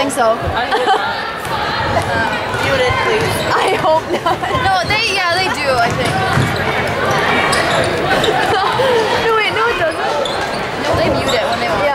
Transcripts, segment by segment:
think so. Muted, please. I hope not. No, they yeah they do. I think. No, wait, no, it doesn't. No, they mute it when they want. Yeah.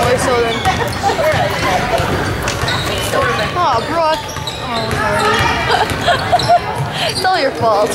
Oh, it's. Oh, Brooke. Oh, sorry. it's all your fault. I.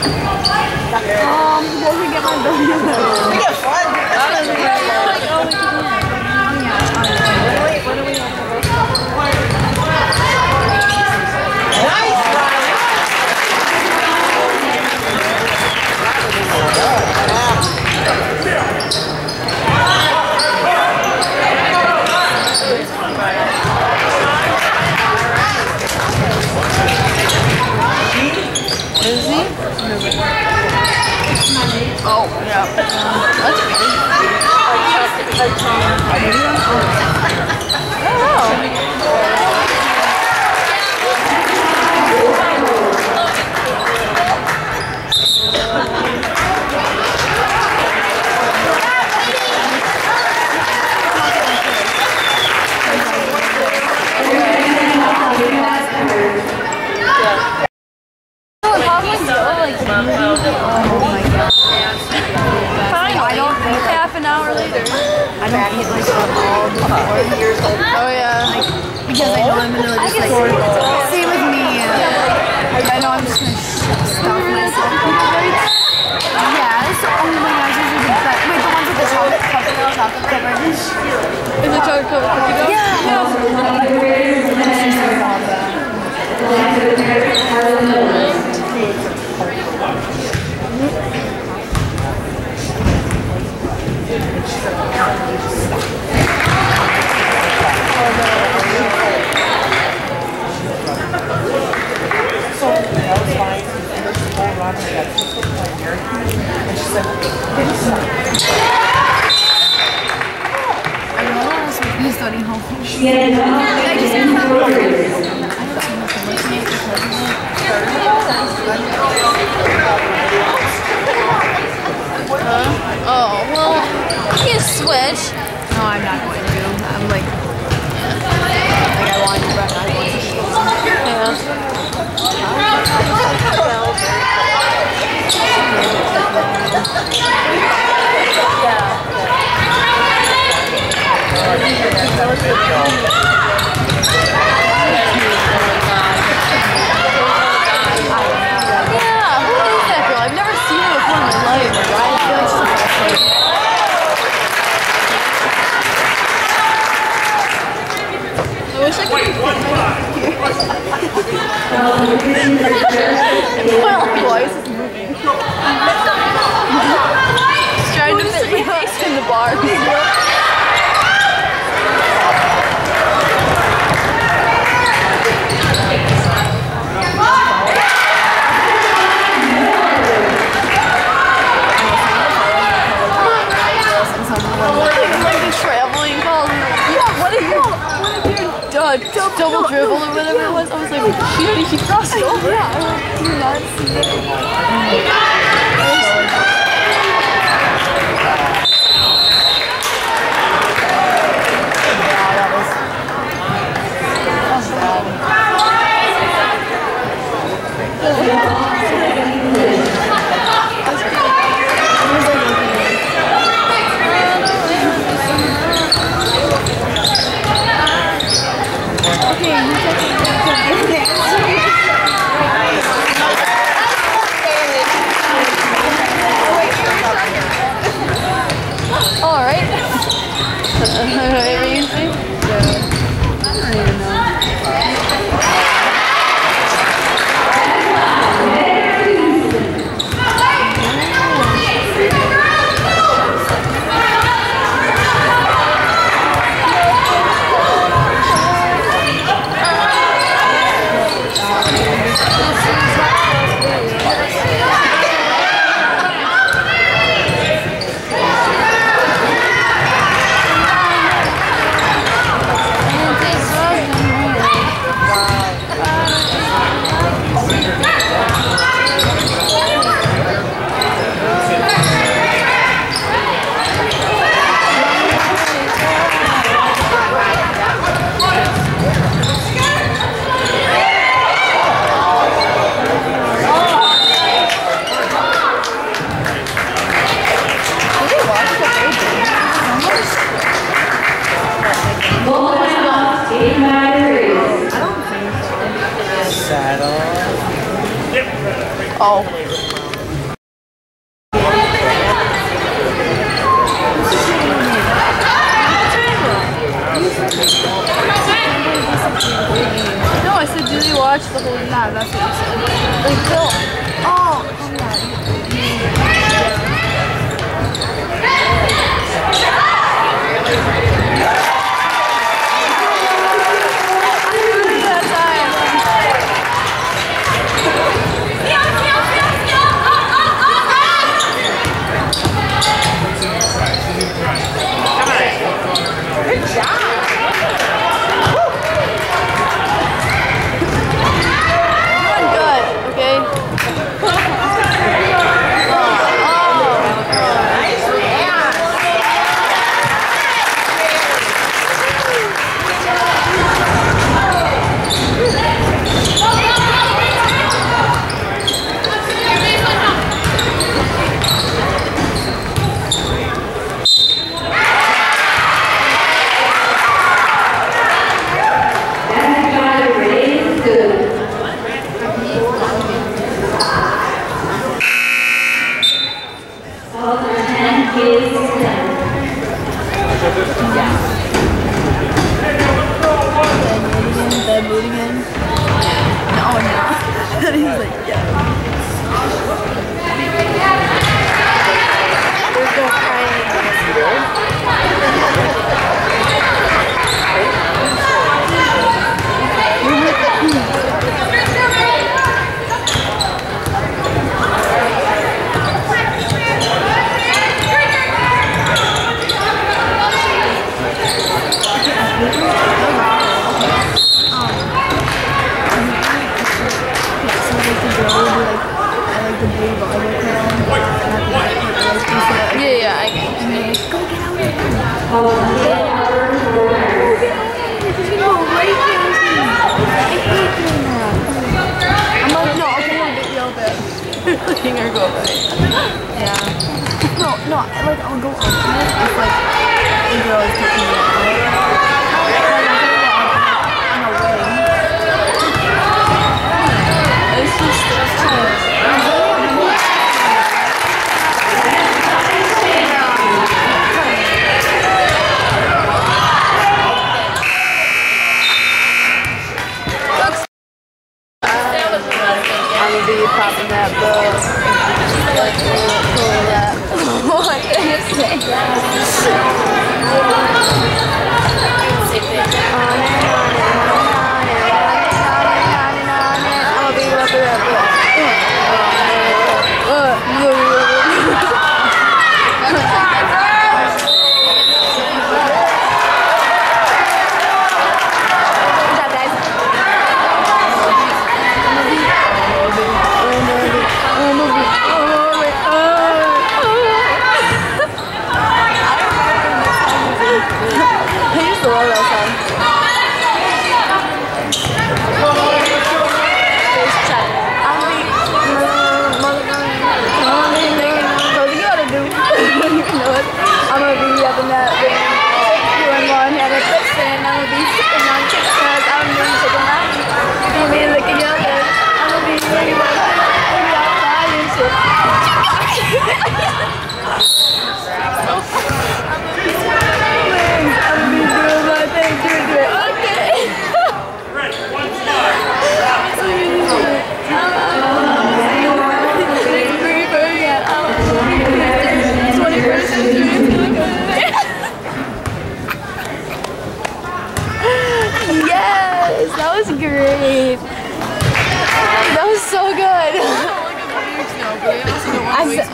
Um, what we get my W? We get fun. Oh, yeah. That's pretty. Oh, oh. No, like I'll go on it if like girl is taking me out.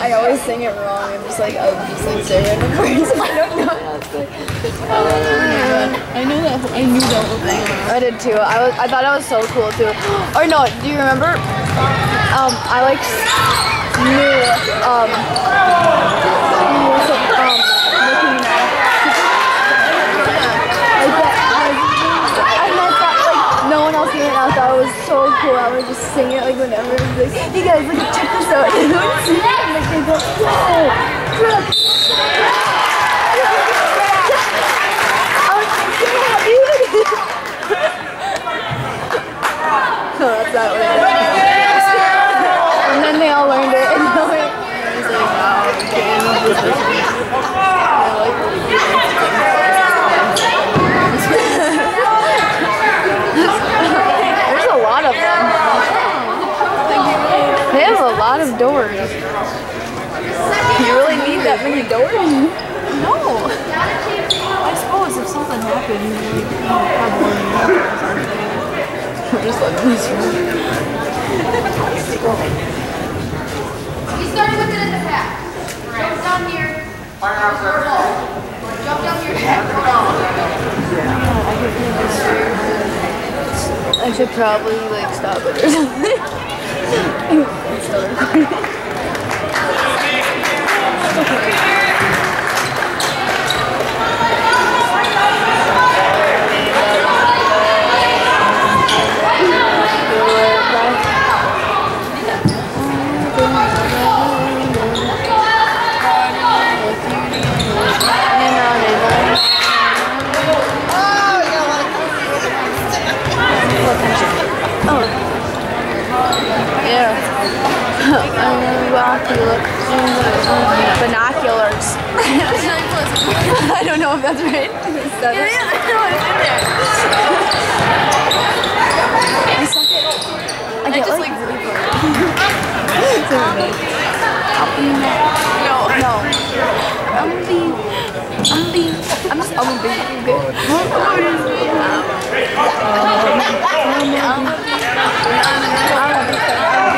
I, I always sing it wrong. I'm just like, I'm just like saying random words. I don't know how to. I know that. I knew that whole thing. I did too. I was. I thought that was so cool too. Or no, do you remember? Um, I like knew um. um. Like that. I meant that like no one else knew it was so cool. I would just sing it like whenever. It was like, you guys, like check this out. And like they go, whoa, look. That's. And then they all learned it. And like. There's a lot of them. They have a lot of doors. You really need that many doors? No. I suppose if something happened, you would probably. I'm just like this room. We started with it at the back. Jump down here. Jump down here. I should probably like stop it or something. It's I'm gonna walk you look binoculars. I don't know if that's right. Is that it? I suck it. I get like, really No, no. I'm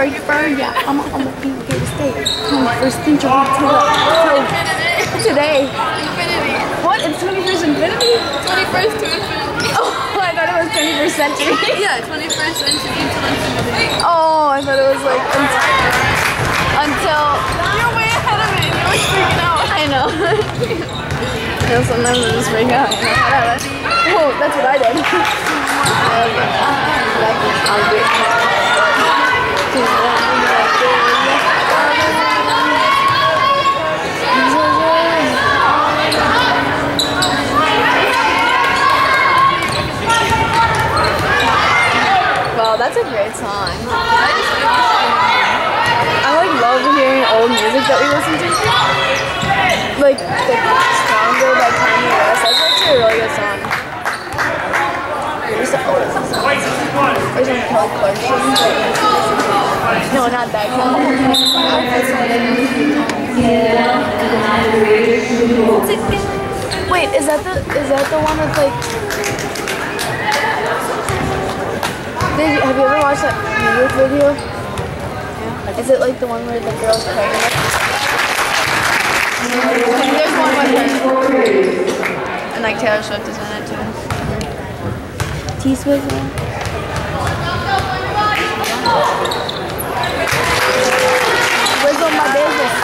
right for yeah, I'm I'm gonna be here to stay. I'm first thing to till today. Infinity. What? It's 21st infinity? 21st to infinity. Oh, I thought it was 21st century. Yeah, 21st century to infinity. Oh, I thought it was like until, until You're way ahead of me. You're like freaking out. I know. you know, sometimes I just freak out. You know, whatever. Oh, that's what I did. Um, uh, Wow, that's a great song. I like love hearing old music that we listen to. Like the stronger by Kanye West. That's actually a really good song. No, not that Kelly. Wait, is that the is that the one with like Did you, have you ever watched that music video? Is it like the one where the girl's pregnant? There's one with her. And like Taylor Swift is in it too. T Swift. Where's all my business?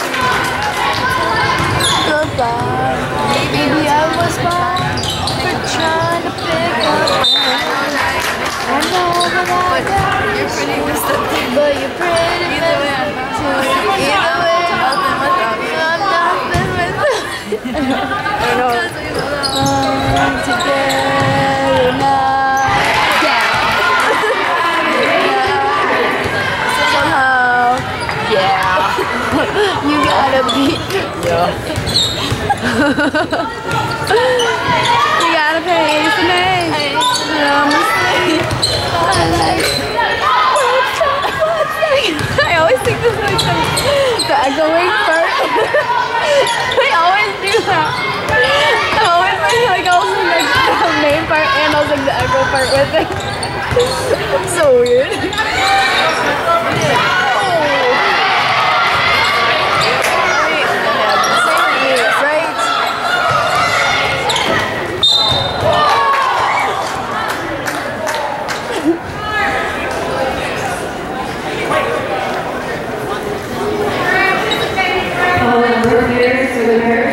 Goodbye. Maybe I was fine for trying to pick up. I know that I got You're pretty but you're pretty Either way. Way, without you. I'm nothing with I know. Um, together now. Yeah. Somehow. Yeah. Gotta. Yeah. you gotta pay for me. I always think this is like the, the echoing part. I always do that. I always think like I'll like the main part and I'll sing the echo part with it. so weird. Oh. Right? That's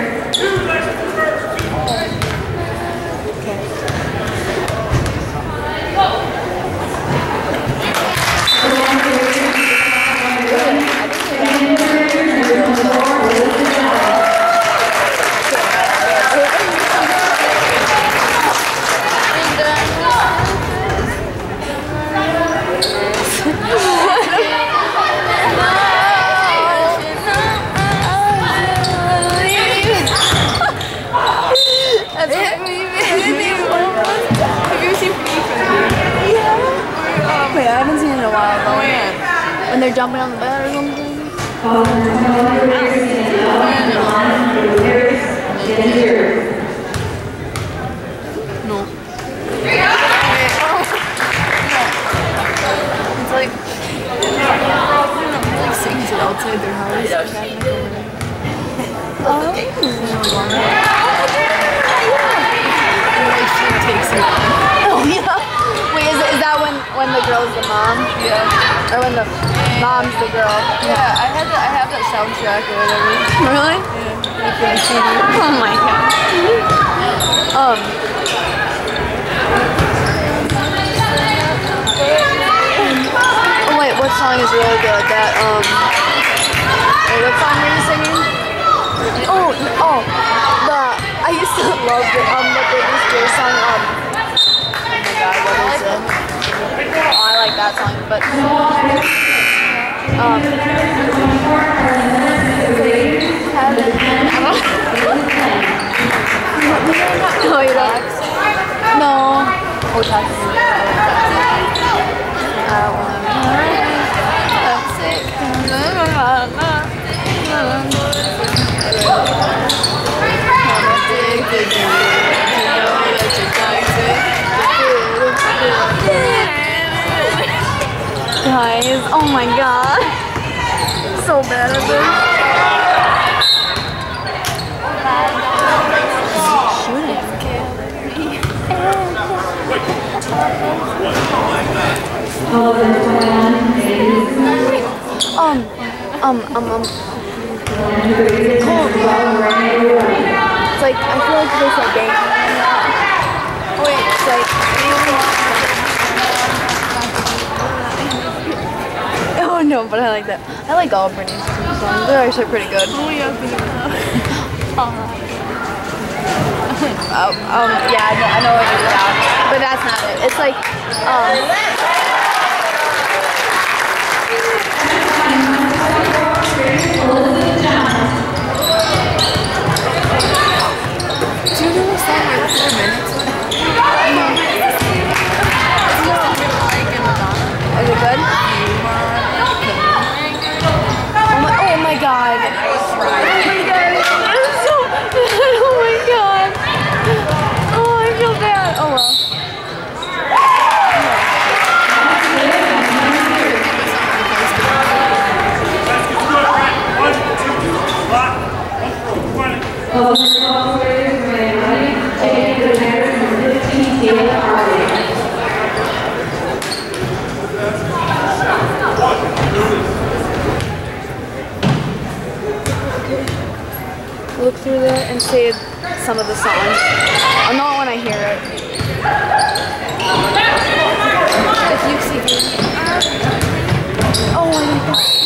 Guys, oh my god. So bad at this. Um, um, um, um. Cold. It's like, I feel like there's like gang. Wait, it's like, No, but I like that. I like all Britney Spears songs. They're actually pretty good. Oh, yeah, um, um, um, yeah, I know, I know what you're about, but that's not it. It's like, um, Thank. say some of the songs. Not when I hear it. If you see. Oh, I like that.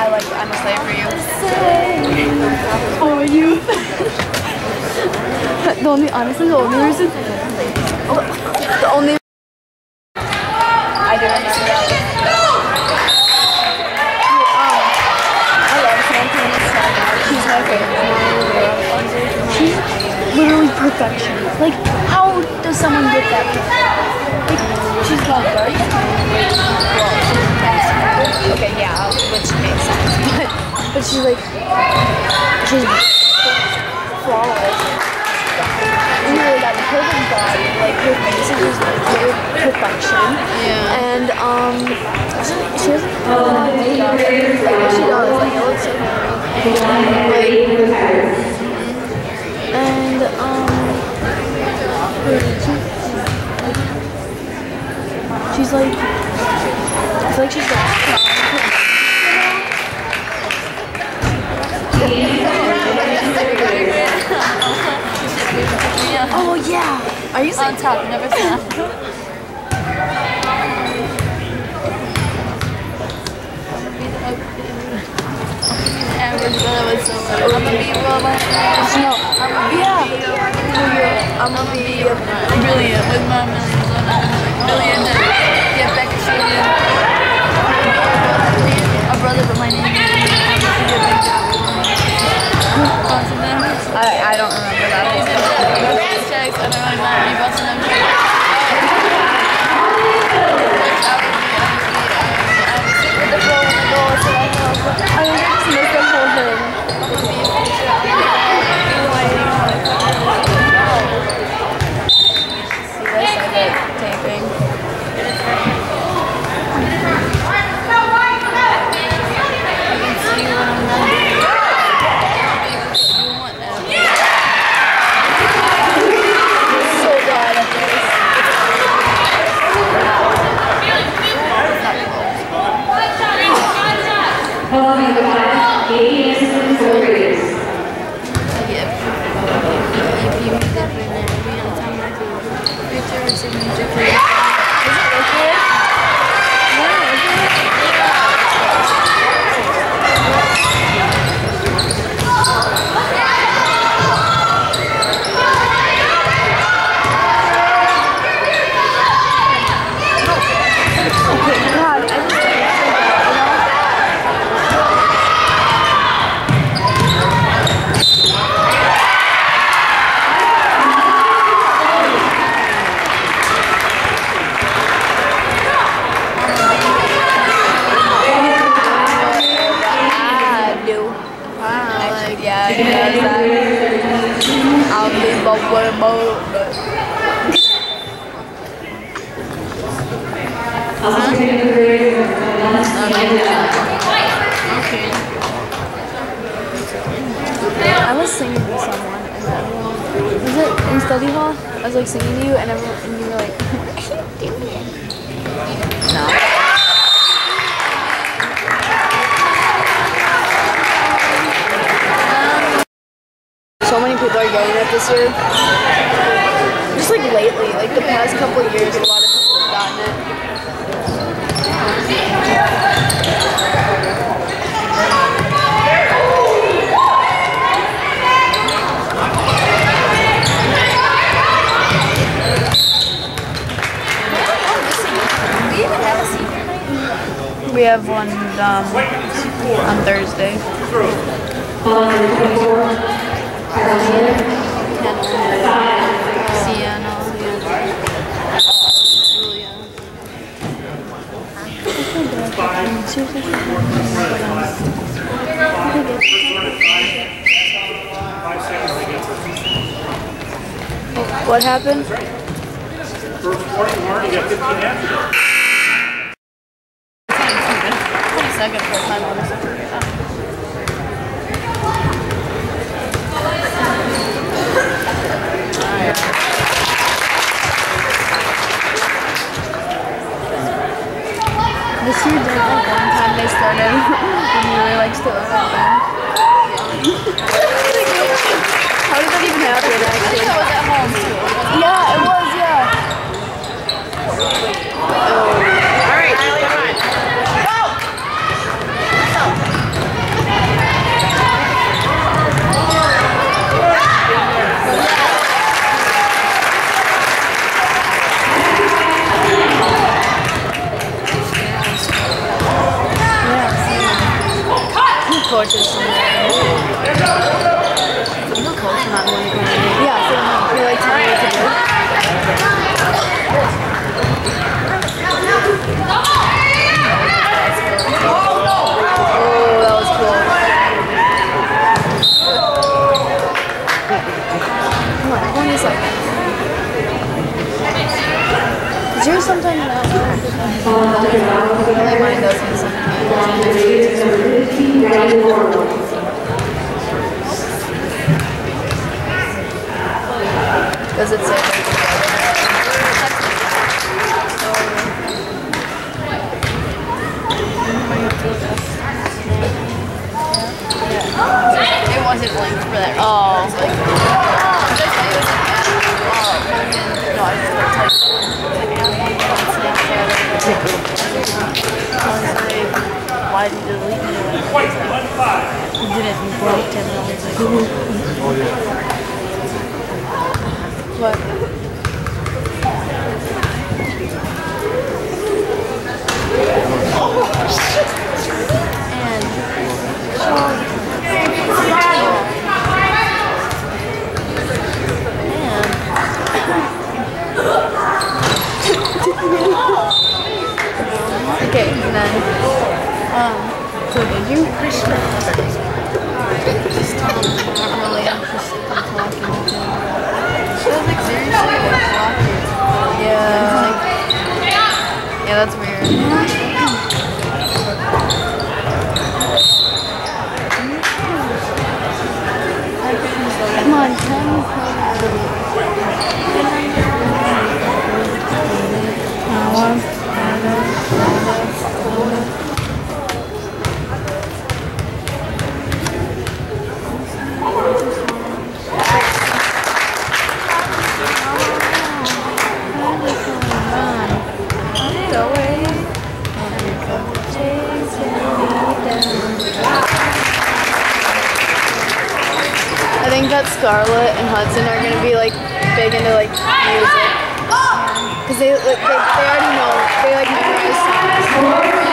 I like I'm a slave for you. For you. the only honestly the only reason the only We have one um, on Thursday. Julia. What happened? First you got 15 after. Second, first time on this. This year did like one time they started when we were like still at home. How did that even happen actually? I was at home too. Yeah, it was, yeah. Coaches. You know, coach not one to go in. Yeah, so we like to to do. Oh, that was cool. Come on, hold me a second. Is yours sometimes not Only mine doesn't sometimes. Does it say? It wasn't linked for that reason. Oh. It was like, oh, just it was an app. Oh, no, I just like typed it. I was like, why did you delete me? You didn't, you blocked him. And I was like, what? And Okay, then, um, so did you? Just, um, not really, I'm talking to him. Yeah. yeah, that's weird. that Scarlett and Hudson are gonna be like big into like music. Cause they like they, they already know they like memorize songs.